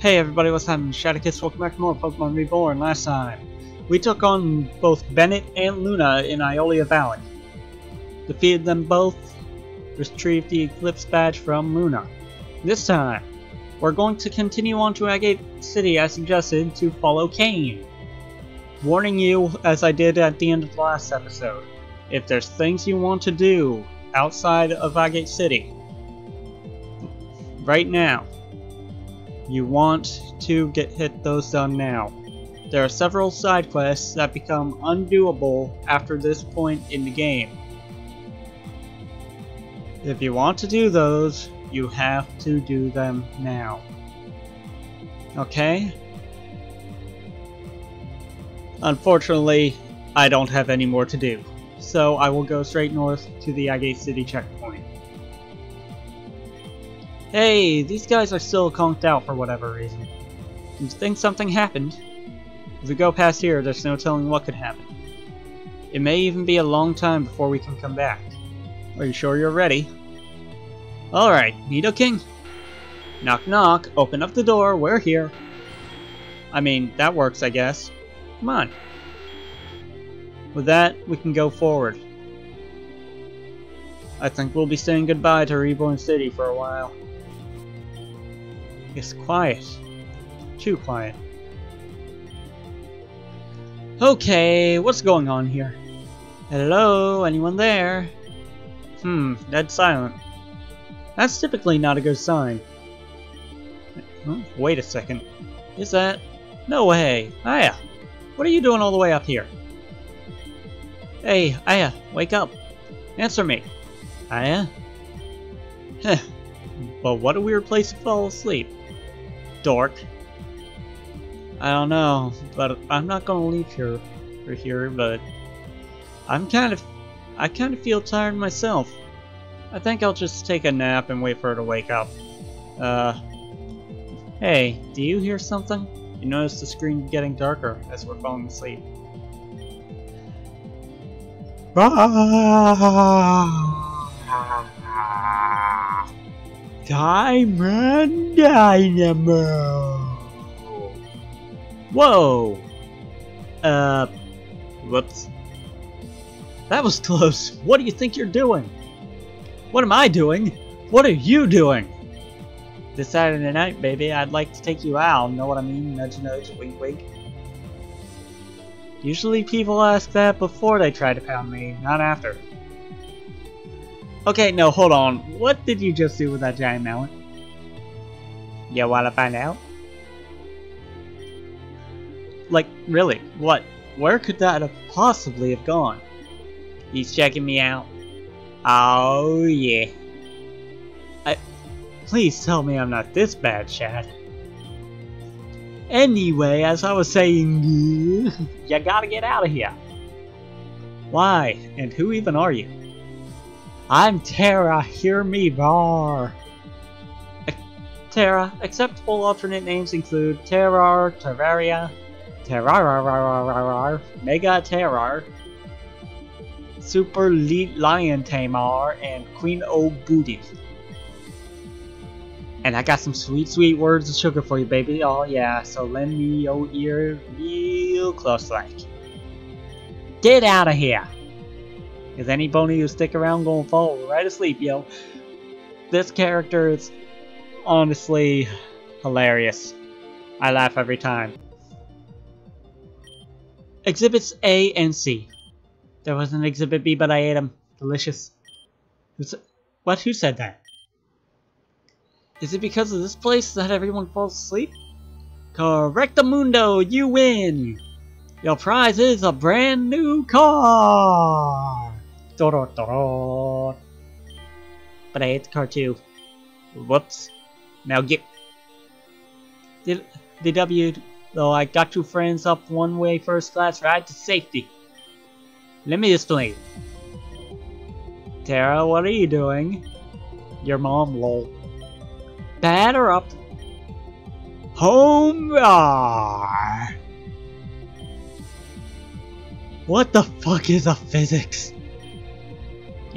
Hey everybody, what's happening? Shadicus, welcome back to more Pokemon Reborn. Last time, we took on both Bennett and Luna in Iolia Valley. Defeated them both, retrieved the Eclipse Badge from Luna. This time, we're going to continue on to Agate City as suggested to follow Cain. Warning you, as I did at the end of the last episode, if there's things you want to do outside of Agate City, right now, you want to get hit those done now. There are several side quests that become undoable after this point in the game. If you want to do those, you have to do them now. Okay? Unfortunately, I don't have any more to do, so I will go straight north to the Agate City checkpoint. Hey, these guys are still conked out for whatever reason. You think something happened? If we go past here, there's no telling what could happen. It may even be a long time before we can come back. Are you sure you're ready? Alright, Nidoking. Knock knock, open up the door, we're here. I mean, that works, I guess. Come on. With that, we can go forward. I think we'll be saying goodbye to Reborn City for a while. It's quiet. Too quiet. Okay, what's going on here? Hello, anyone there? Hmm, dead silent. That's typically not a good sign. Oh, wait a second. Is that? No way. Aya, what are you doing all the way up here? Hey, Aya, wake up. Answer me. Aya? Heh. But what a weird place to fall asleep dork. I don't know, but I'm not gonna leave here for here, but I'm kind of I kind of feel tired myself. I think I'll just take a nap and wait for her to wake up. Uh Hey, do you hear something? You notice the screen getting darker as we're falling asleep. Diamond Dynamo! Whoa! Uh, whoops. That was close. What do you think you're doing? What am I doing? What are you doing? This Saturday night, baby, I'd like to take you out. Know what I mean? Nudge, nudge, wink, wink. Usually people ask that before they try to pound me, not after. Okay, no, hold on. What did you just do with that giant melon? You wanna find out? Like, really, what? Where could that have possibly have gone? He's checking me out. Oh, yeah. I... Please tell me I'm not this bad, Chad. Anyway, as I was saying, you gotta get out of here. Why? And who even are you? I'm Terra, hear me roar! Terra, acceptable alternate names include Terrar, Terraria, Terrarar, Mega Terrar, Super Lead Lion Tamar, and Queen O Booty. And I got some sweet, sweet words of sugar for you, baby. Oh yeah, so lend me your ear real close like. Get out of here! Because any bony who stick around gonna fall right asleep, yo. This character is honestly hilarious. I laugh every time. Exhibits A and C. There was an Exhibit B, but I ate them. Delicious. Who's, what? Who said that? Is it because of this place that everyone falls asleep? Correctamundo, you win! Your prize is a brand new car! But I hate the car too. Whoops. Now get... The, the W, though I got two friends up one-way first class ride to safety. Let me explain. Terra, what are you doing? Your mom, lol. Batter up. Home ah. What the fuck is a physics?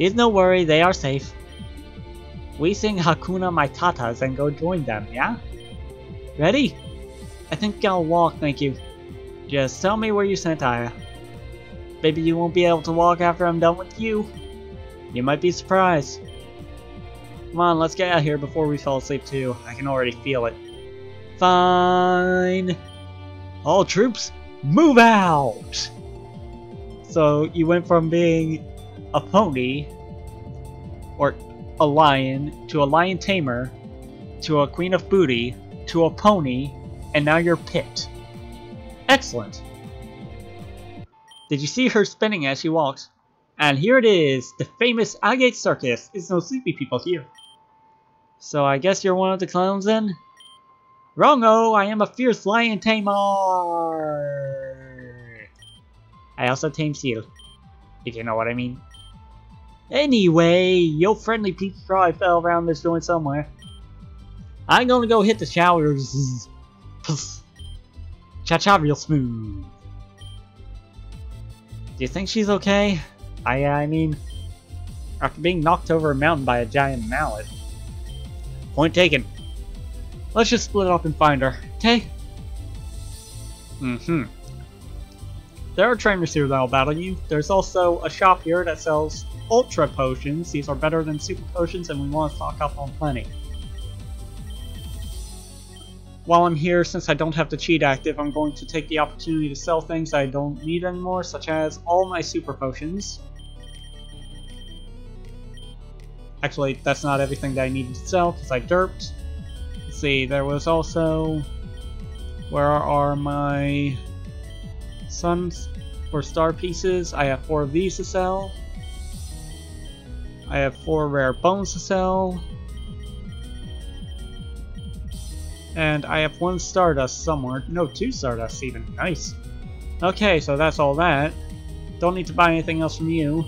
Is no worry, they are safe. We sing Hakuna Matatas and go join them, yeah? Ready? I think I'll walk, thank you. Just tell me where you sent Aya. Maybe you won't be able to walk after I'm done with you. You might be surprised. Come on, let's get out of here before we fall asleep too. I can already feel it. Fine. All troops, move out! So you went from being a pony, or a lion, to a lion tamer, to a queen of booty, to a pony, and now you're Pit. Excellent. Did you see her spinning as she walked? And here it is, the famous Agate Circus. It's no sleepy people here. So I guess you're one of the clowns then? Wrongo, I am a fierce lion tamer! I also tame seal, if you know what I mean. Anyway, your friendly pizza probably fell around this joint somewhere. I'm gonna go hit the showers. Cha-cha real smooth. Do you think she's okay? I, I mean, after being knocked over a mountain by a giant mallet. Point taken. Let's just split up and find her, okay? Mm-hmm. There are trainers here that'll battle you. There's also a shop here that sells Ultra Potions. These are better than Super Potions and we want to stock up on plenty. While I'm here, since I don't have the cheat active, I'm going to take the opportunity to sell things I don't need anymore, such as all my Super Potions. Actually, that's not everything that I needed to sell, because I derped. Let's see, there was also... Where are my suns or star pieces? I have four of these to sell. I have four rare bones to sell. And I have one Stardust somewhere. No, two Stardust even. Nice. Okay, so that's all that. Don't need to buy anything else from you.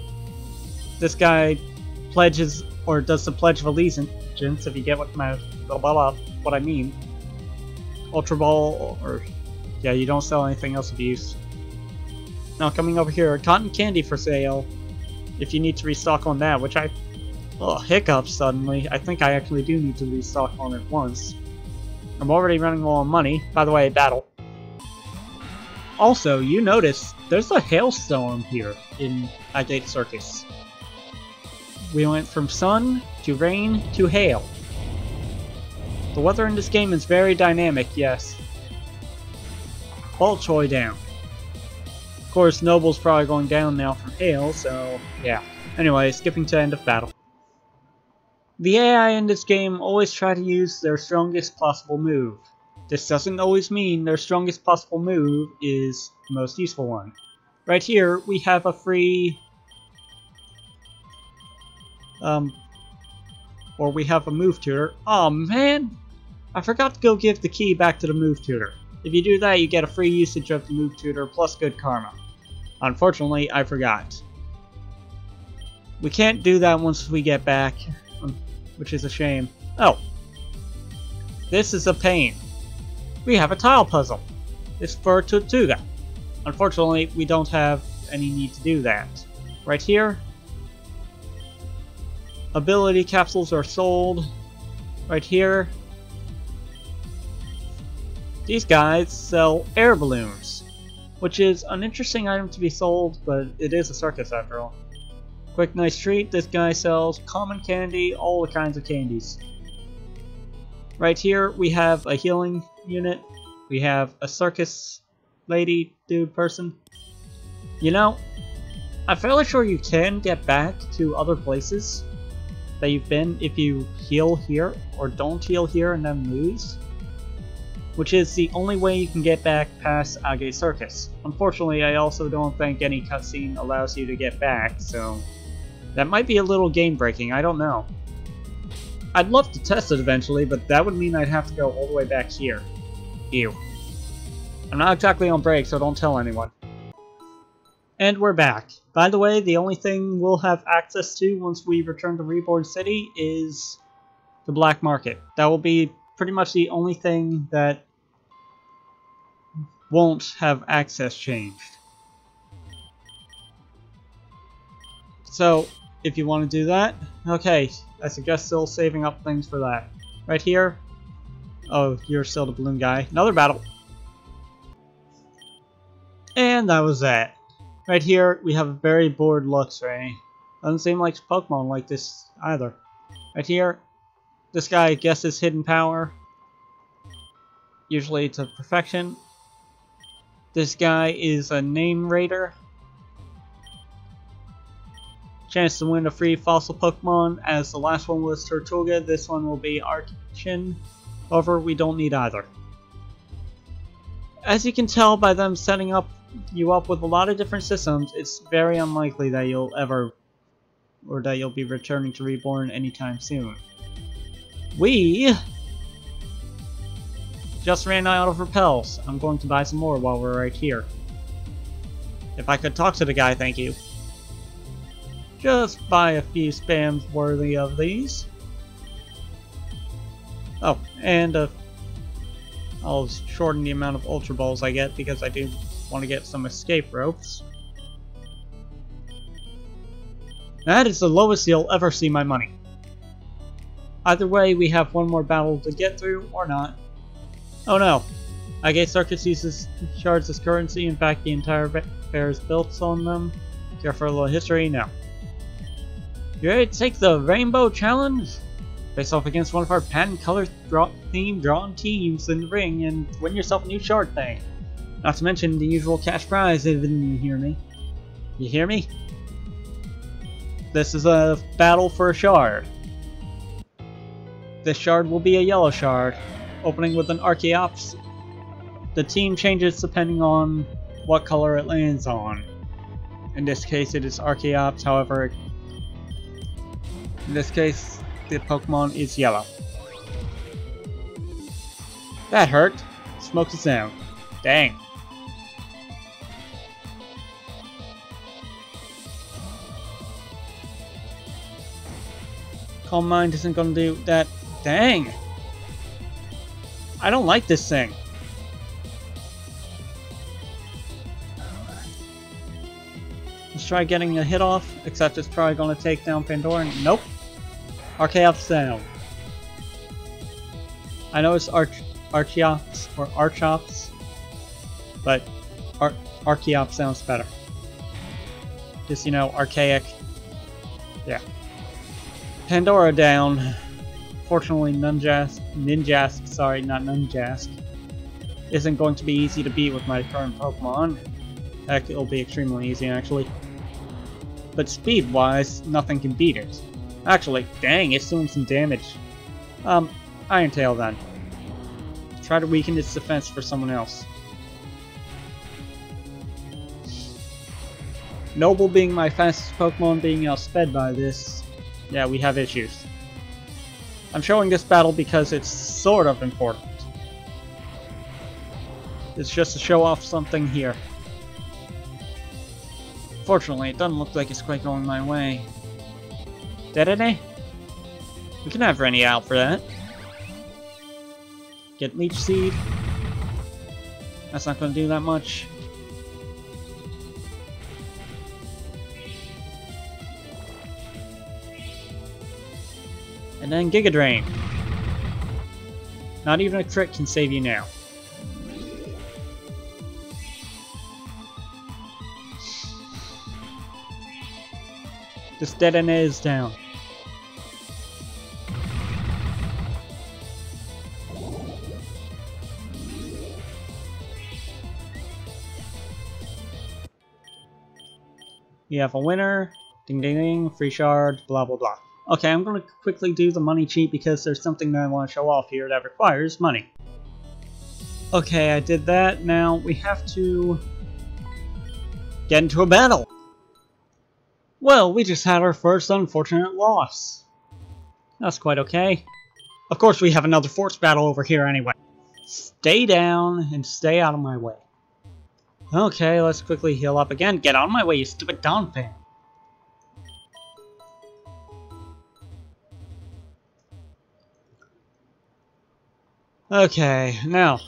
This guy pledges, or does the Pledge of Allegiance, if you get what, my, blah, blah, blah, what I mean. Ultra Ball, or... Yeah, you don't sell anything else of use. Now coming over here, cotton candy for sale. If you need to restock on that, which I... Oh, hiccups suddenly. I think I actually do need to restock on it once. I'm already running low on money. By the way, battle. Also, you notice there's a hailstorm here in Agate Circus. We went from sun to rain to hail. The weather in this game is very dynamic, yes. Bolshoi down. Of course, Noble's probably going down now from hail, so yeah. Anyway, skipping to end of battle. The AI in this game always try to use their strongest possible move. This doesn't always mean their strongest possible move is the most useful one. Right here, we have a free... Um... Or we have a move tutor. oh, man! I forgot to go give the key back to the move tutor. If you do that, you get a free usage of the move tutor plus good karma. Unfortunately, I forgot. We can't do that once we get back um, which is a shame. Oh. This is a pain. We have a tile puzzle. It's for Tirtouga. Unfortunately, we don't have any need to do that. Right here, ability capsules are sold. Right here, these guys sell air balloons, which is an interesting item to be sold, but it is a circus after all. Quick nice treat, this guy sells common candy, all the kinds of candies. Right here we have a healing unit. We have a circus lady dude person. You know, I'm fairly sure you can get back to other places that you've been if you heal here or don't heal here and then lose. Which is the only way you can get back past Agate Circus. Unfortunately, I also don't think any cutscene allows you to get back, so that might be a little game breaking, I don't know. I'd love to test it eventually, but that would mean I'd have to go all the way back here. Ew. I'm not exactly on break, so don't tell anyone. And we're back. By the way, the only thing we'll have access to once we return to Reborn City is the black market. That will be pretty much the only thing that won't have access changed. So, if you want to do that. Okay, I suggest still saving up things for that. Right here, Oh, you're still the balloon guy. Another battle. And that was that. Right here, we have a very bored Luxray. Doesn't seem like Pokemon like this either. Right here, this guy guesses hidden power. Usually to perfection. This guy is a name rater. Chance to win a free fossil Pokemon. As the last one was Tirtouga, this one will be Archen. However, we don't need either. As you can tell by them setting up you up with a lot of different systems, it's very unlikely that you'll ever or that you'll be returning to Reborn anytime soon. We just ran out of repels. I'm going to buy some more while we're right here. If I could talk to the guy, thank you. Just buy a few spams worthy of these. Oh, and uh, I'll shorten the amount of Ultra Balls I get because I do want to get some escape ropes. That is the lowest you'll ever see my money. Either way, we have one more battle to get through, or not. Oh no! I guess Circus uses shards as currency, in fact the entire fair is built on them. Care for a little history? No. You ready to take the Rainbow Challenge? Face off against one of our patent color draw themed drawn teams in the ring and win yourself a new shard thing. Not to mention the usual cash prize, if you hear me. You hear me? This is a battle for a shard. This shard will be a yellow shard, opening with an Archeops. The team changes depending on what color it lands on. In this case it is Archeops, however, in this case the Pokemon is yellow. That hurt. Smokes it down. Dang. Calm Mind isn't gonna do that. Dang! I don't like this thing. Let's try getting a hit off, except it's probably gonna take down Pandora. Nope. Archeops down. I know it's Arch Archeops or Archops, but Ar sounds better. Just, you know, archaic. Yeah. Pandora down. Fortunately, Ninjask, Ninjask, sorry, not Ninjask, isn't going to be easy to beat with my current Pokemon. Heck, it'll be extremely easy, actually. But speed-wise, nothing can beat it. Actually, dang, it's doing some damage. Um, Iron Tail then. Try to weaken its defense for someone else. Noble being my fastest Pokemon being outsped by this, yeah, we have issues. I'm showing this battle because it's sort of important. It's just to show off something here. Fortunately, it doesn't look like it's quite going my way. Dedenne? Eh? We can have Rennie out for that. Get Leech Seed. That's not going to do that much. And then Giga Drain. Not even a crit can save you now. This Dedenne is down. You have a winner, ding ding ding, free shard, blah blah blah. Okay, I'm going to quickly do the money cheat because there's something that I want to show off here that requires money. Okay, I did that. Now we have to get into a battle. Well, we just had our first unfortunate loss. That's quite okay. Of course, we have another force battle over here anyway. Stay down and stay out of my way. Okay, let's quickly heal up again. Get out of my way, you stupid Donphan. Okay, now,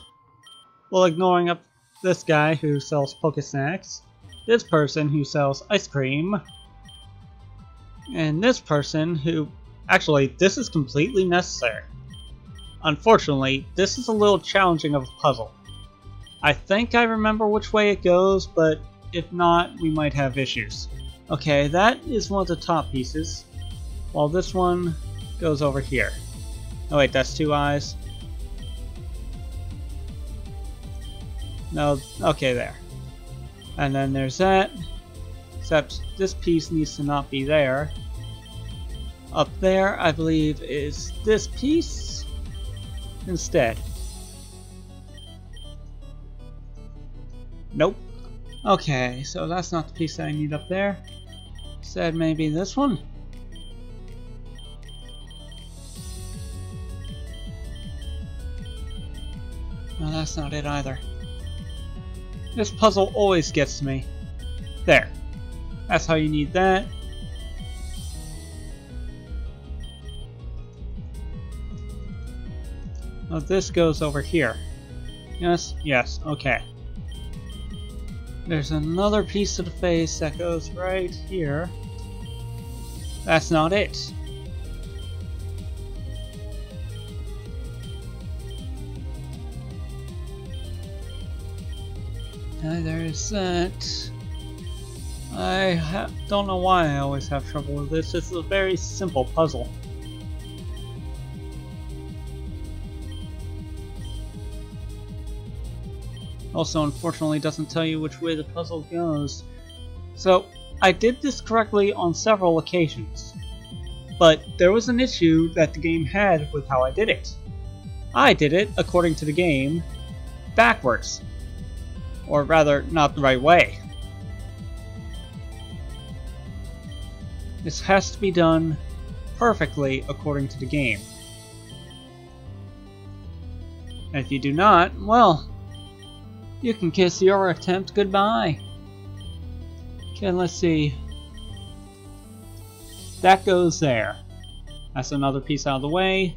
well ignoring up this guy who sells Poke Snacks, this person who sells ice cream, and this person who, actually, this is completely necessary. Unfortunately, this is a little challenging of a puzzle. I think I remember which way it goes, but if not, we might have issues. Okay, that is one of the top pieces, while this one goes over here. Oh wait, that's two eyes. No, okay, there. And then there's that. Except this piece needs to not be there. Up there, I believe, is this piece instead. Nope. Okay, so that's not the piece that I need up there. Said maybe this one? No, that's not it either. This puzzle always gets me. There. That's how you need that. Now this goes over here. Yes, yes, okay. There's another piece of the face that goes right here. That's not it. There's that. I don't know why I always have trouble with this. It's a very simple puzzle. Also, unfortunately, doesn't tell you which way the puzzle goes. So, I did this correctly on several occasions. But there was an issue that the game had with how I did it. I did it, according to the game, backwards. Or rather, not the right way. This has to be done perfectly according to the game. And if you do not, well, you can kiss your attempt goodbye. Okay, let's see. That goes there. That's another piece out of the way.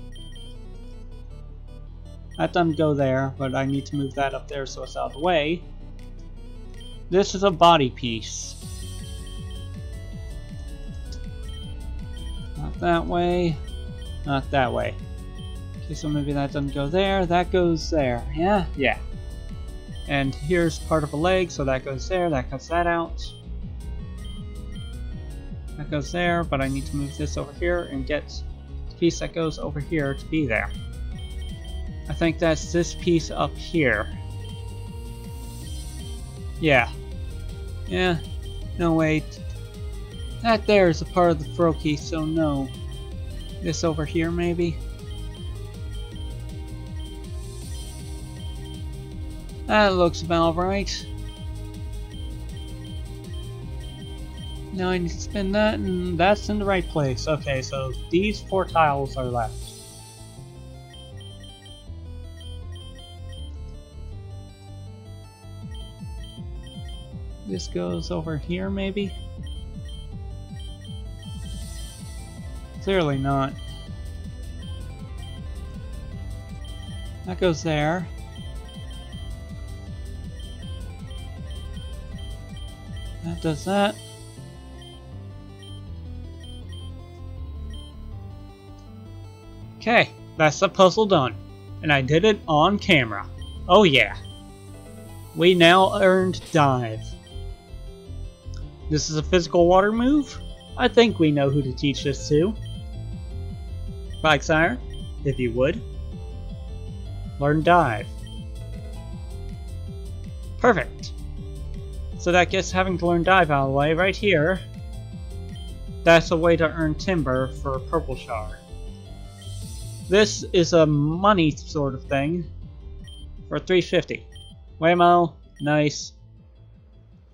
That doesn't go there, but I need to move that up there so it's out of the way. This is a body piece. Not that way. Not that way. Okay, so maybe that doesn't go there. That goes there. Yeah? Yeah. And here's part of a leg, so that goes there, that cuts that out. That goes there, but I need to move this over here and get the piece that goes over here to be there. I think that's this piece up here. Yeah. Yeah. No, wait. That there is a part of the key, so no. This over here, maybe? That looks about right. Now I need to spin that, and that's in the right place. Okay, so these four tiles are left. This goes over here, maybe? Clearly not. That goes there. That does that. Okay, that's the puzzle done. And I did it on camera. Oh yeah. We now earned Dive. This is a physical water move? I think we know who to teach this to. Sire, if you would. Learn Dive. Perfect. So that gets having to learn dive out of the way right here. That's a way to earn timber for a purple shard. This is a money sort of thing for 350. Waymo, nice.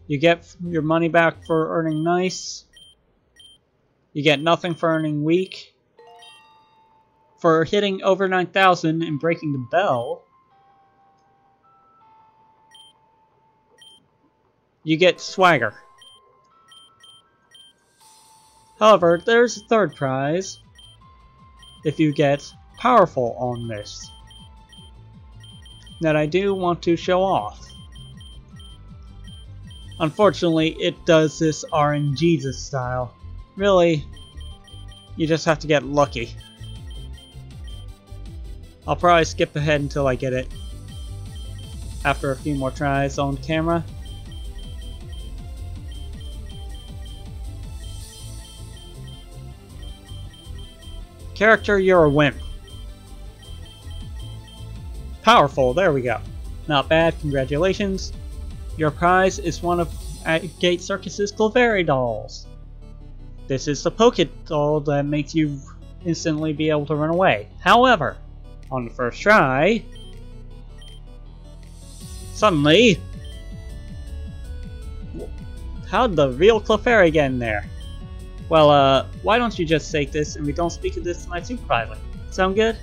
You get your money back for earning nice. You get nothing for earning weak. For hitting over 9,000 and breaking the bell, you get swagger. However, there's a third prize if you get powerful on this that I do want to show off. Unfortunately, it does this RNGesus style. Really, you just have to get lucky. I'll probably skip ahead until I get it. After a few more tries on camera. Character, you're a wimp. Powerful, there we go. Not bad, congratulations. Your prize is one of Gate Circus's Clefairy dolls. This is the Poke doll that makes you instantly be able to run away. However, on the first try, suddenly, how'd the real Clefairy get in there? Well, uh, why don't you just take this and we don't speak of this to my supervisor? Sound good?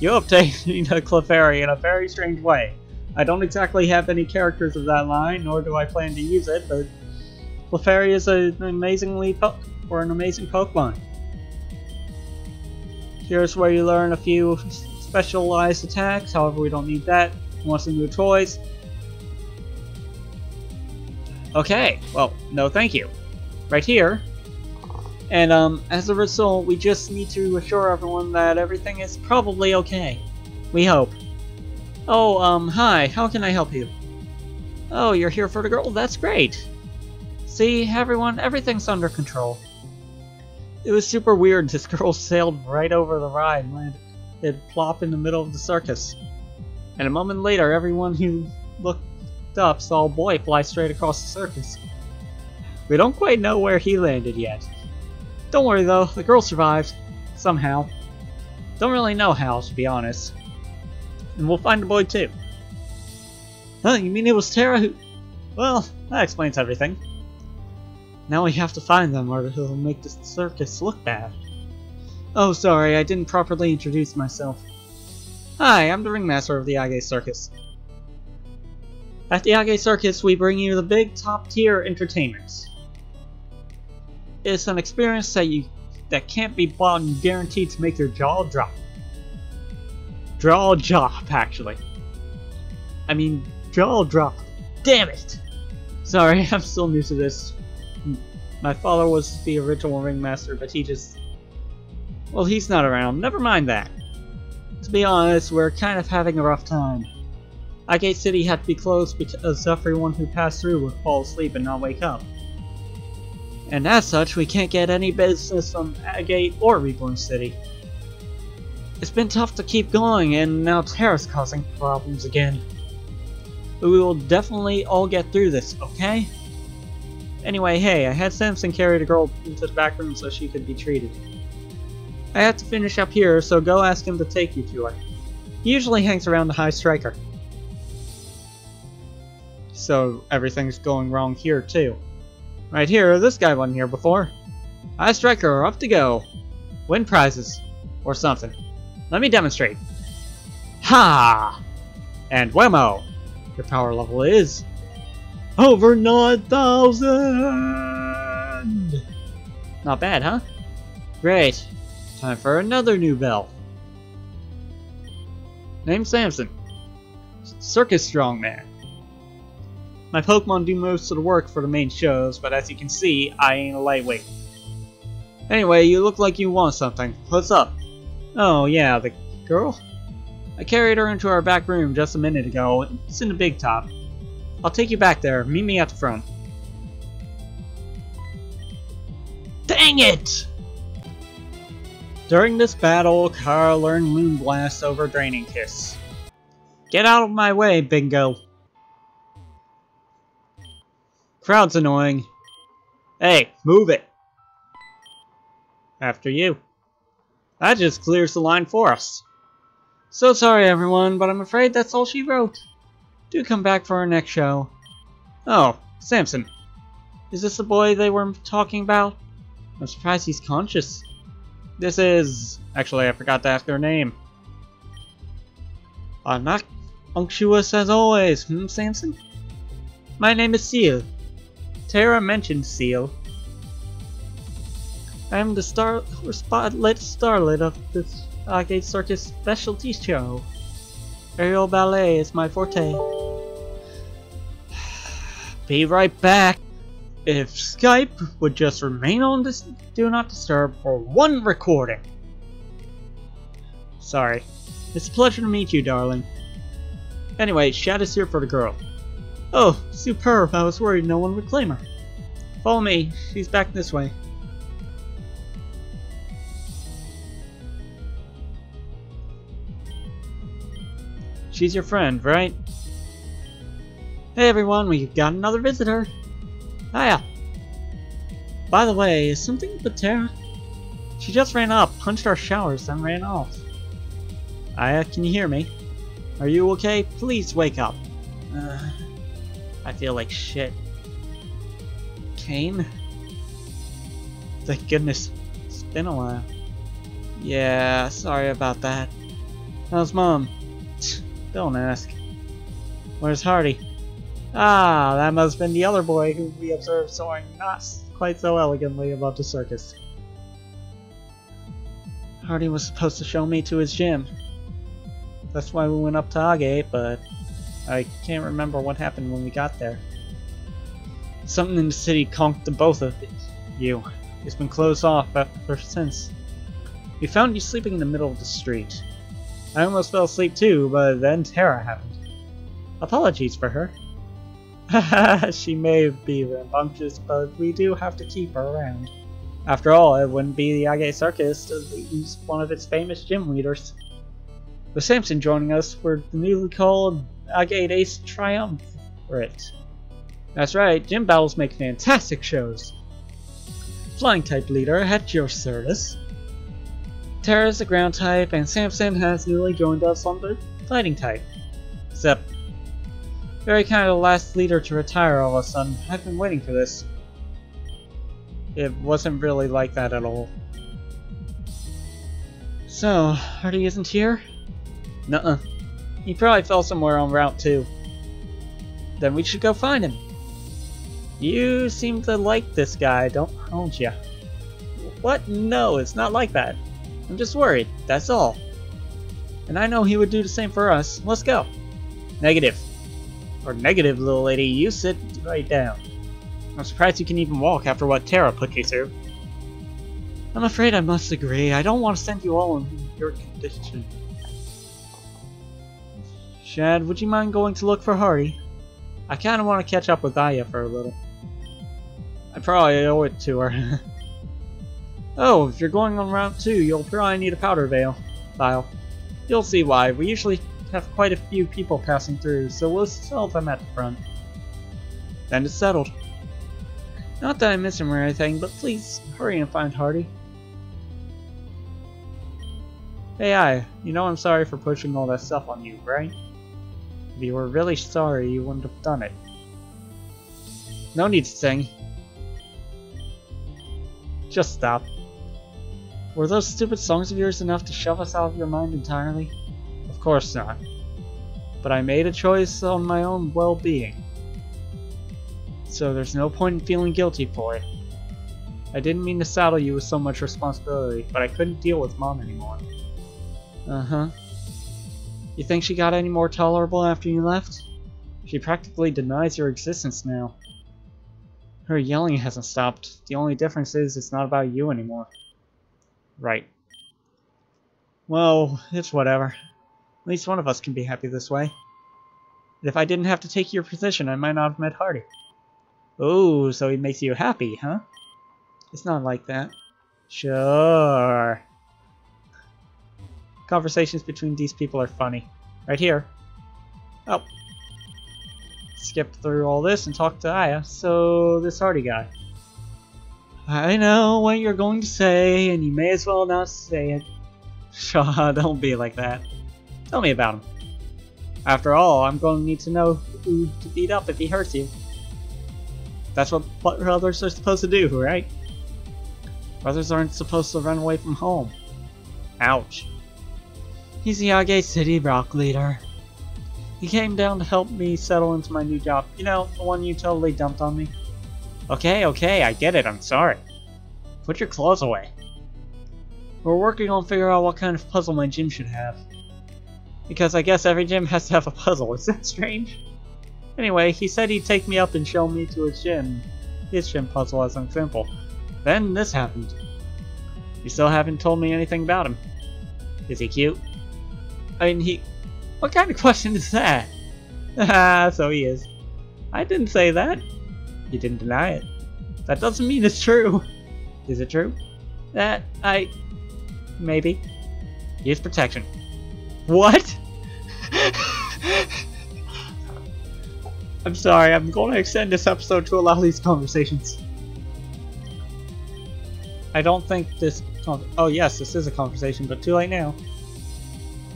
You obtained a Clefairy in a very strange way. I don't exactly have any characters of that line, nor do I plan to use it, but Clefairy is an amazingly or an amazing Pokemon. Here's where you learn a few specialized attacks, however we don't need that. Want some new toys? Okay, well, no thank you. Right here, and um, as a result, we just need to assure everyone that everything is probably okay. We hope. Oh, um, hi, how can I help you? Oh, you're here for the girl? That's great. See, everyone, everything's under control. It was super weird. This girl sailed right over the ride and landed it plop in the middle of the circus. And a moment later, everyone who looked up saw a boy fly straight across the circus. We don't quite know where he landed yet. Don't worry though, the girl survived. Somehow. Don't really know how, to be honest. And we'll find the boy too. Huh, you mean it was Terra who... Well, that explains everything. Now we have to find them or it'll make the circus look bad. Oh, sorry, I didn't properly introduce myself. Hi, I'm the ringmaster of the Agate Circus. At the Agate Circus, we bring you the big top-tier entertainment. It's an experience that you that can't be bought and guaranteed to make your jaw drop. Jaw drop, actually. I mean, draw drop. Damn it! Sorry, I'm still new to this. My father was the original ringmaster, but he just... Well, he's not around. Never mind that. To be honest, we're kind of having a rough time. Agate City had to be closed because everyone who passed through would fall asleep and not wake up and as such, we can't get any business from Agate or Reborn City. It's been tough to keep going, and now Terra's causing problems again. But we will definitely all get through this, okay? Anyway, hey, I had Samson carry the girl into the back room so she could be treated. I have to finish up here, so go ask him to take you to her. He usually hangs around the High Striker. So everything's going wrong here, too. Right here, this guy wasn't here before. High Striker, up to go. Win prizes. Or something. Let me demonstrate. Ha! And whammo! Your power level is... Over 9,000! Not bad, huh? Great. Time for another new bell. Name Samson. Circus Strongman. My Pokemon do most of the work for the main shows, but as you can see, I ain't a lightweight. Anyway, you look like you want something. What's up? Oh yeah, the girl? I carried her into our back room just a minute ago. It's in the big top. I'll take you back there. Meet me at the front. Dang it! During this battle, Kara learned Moonblast over Draining Kiss. Get out of my way, Bingo! Crowd's annoying. Hey, move it. After you. That just clears the line for us. So sorry everyone, but I'm afraid that's all she wrote. Do come back for our next show. Oh, Samson. Is this the boy they were talking about? I'm surprised he's conscious. This is... Actually, I forgot to ask her name. I'm not unctuous as always, hmm, Samson? My name is Ciel. Terra mentioned Ciel. I am the star spotlight starlet of this Agate Circus specialty show. Aerial ballet is my forte. Be right back. If Skype would just remain on this do not disturb for one recording. Sorry. It's a pleasure to meet you, darling. Anyway, Shad is here for the girl. Oh, superb. I was worried no one would claim her. Follow me. She's back this way. She's your friend, right? Hey everyone, we've got another visitor. Hiya. By the way, is something with Terra? She just ran up, punched our showers, then ran off. Aya, can you hear me? Are you okay? Please wake up. Uh, I feel like shit. Cain? Thank goodness. It's been a while. Yeah, sorry about that. How's mom? Don't ask. Where's Hardy? Ah, that must have been the other boy who we observed soaring not quite so elegantly above the circus. Hardy was supposed to show me to his gym. That's why we went up to Agate, but I can't remember what happened when we got there. Something in the city conked the both of you. It's been closed off ever since. We found you sleeping in the middle of the street. I almost fell asleep too, but then Terra happened. Apologies for her. she may be rambunctious, but we do have to keep her around. After all, it wouldn't be the Agate Circus to lose one of its famous gym leaders. With Samson joining us, we're the newly called Agate Ace Triumvirate. That's right, gym battles make fantastic shows. Flying type leader at your service. Terra's the ground type, and Samson has newly joined us on the fighting type. Except, very kind of the last leader to retire all of a sudden. I've been waiting for this. It wasn't really like that at all. So, Hardy isn't here? Nuh-uh. He probably fell somewhere on Route 2. Then we should go find him. You seem to like this guy, don't, don't you? What? No, it's not like that. I'm just worried, that's all. And I know he would do the same for us. Let's go. Negative. Or negative, little lady, you sit right down. I'm surprised you can even walk after what Terra put you through. I'm afraid I must agree. I don't want to send you all in your condition. Shad, would you mind going to look for Hardy? I kinda want to catch up with Aya for a little. I probably owe it to her. oh, if you're going on Route 2, you'll probably need a powder veil. Vial. You'll see why. We usually have quite a few people passing through, so we'll sell them at the front. Then it's settled. Not that I miss him or anything, but please hurry and find Hardy. Hey, I. You know I'm sorry for pushing all that stuff on you, right? If you were really sorry, you wouldn't have done it. No need to sing. Just stop. Were those stupid songs of yours enough to shove us out of your mind entirely? Of course not. But I made a choice on my own well-being. So there's no point in feeling guilty for it. I didn't mean to saddle you with so much responsibility, but I couldn't deal with Mom anymore. Uh-huh. You think she got any more tolerable after you left? She practically denies your existence now. Her yelling hasn't stopped. The only difference is it's not about you anymore. Right. Well, it's whatever. At least one of us can be happy this way. If I didn't have to take your position, I might not have met Hardy. Oh, so he makes you happy, huh? It's not like that. Sure. Conversations between these people are funny. Right here. Oh. Skip through all this and talk to Aya. So, this Hardy guy. I know what you're going to say, and you may as well not say it. Shaw, don't be like that. Tell me about him. After all, I'm going to need to know who to beat up if he hurts you. That's what brothers are supposed to do, right? Brothers aren't supposed to run away from home. Ouch. He's the Agate City rock leader. He came down to help me settle into my new job. You know, the one you totally dumped on me. Okay, okay, I get it, I'm sorry. Put your claws away. We're working on figuring out what kind of puzzle my gym should have. Because I guess every gym has to have a puzzle, is that strange? Anyway, he said he'd take me up and show me to his gym. His gym puzzle as an example. Then this happened. You still haven't told me anything about him. Is he cute? I mean, he... What kind of question is that? Ah, so he is. I didn't say that. You didn't deny it. That doesn't mean it's true. Is it true? That I... Maybe. Use protection. What? I'm sorry, I'm going to extend this episode to allow these conversations. I don't think this... oh yes, this is a conversation, but too late now.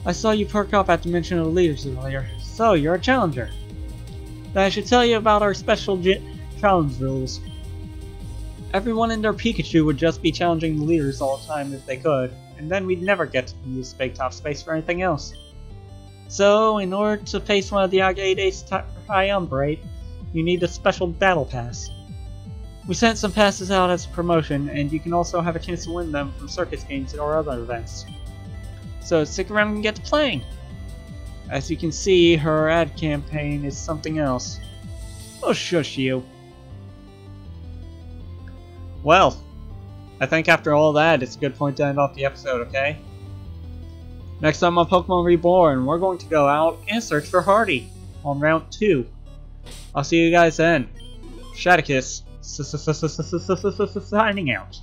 I saw you perk up at the mention of the leaders earlier. So, you're a challenger. Then I should tell you about our special challenge rules. Everyone in their Pikachu would just be challenging the leaders all the time if they could, and then we'd never get to use Big Top Space for anything else. So, in order to face one of the Agate's Triumvirate, you need a special Battle Pass. We sent some passes out as a promotion, and you can also have a chance to win them from circus games or other events. So stick around and get to playing! As you can see, her ad campaign is something else. Oh, shush you. Well, I think after all that, it's a good point to end off the episode, okay? Next time on Pokemon Reborn, we're going to go out and search for Hardy on round 2. I'll see you guys then. Shadicus, signing out.